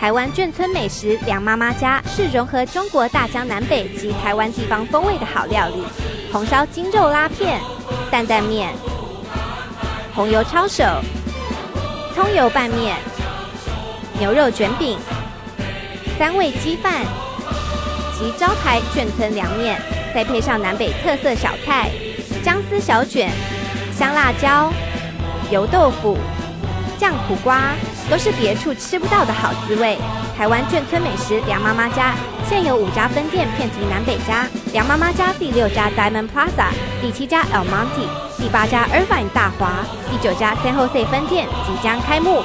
台湾眷村美食梁妈妈家是融合中国大江南北及台湾地方风味的好料理，红烧精肉拉片、担担面、红油抄手、葱油拌面、牛肉卷饼、三味鸡饭及招牌眷村凉面，再配上南北特色小菜姜丝小卷、香辣椒、油豆腐。酱苦瓜都是别处吃不到的好滋味。台湾眷村美食梁妈妈家现有五家分店，遍及南北家。梁妈妈家第六家 Diamond Plaza，第七家 El Monte，第八家 Irvine 大华，第九家 San Jose 分店即将开幕。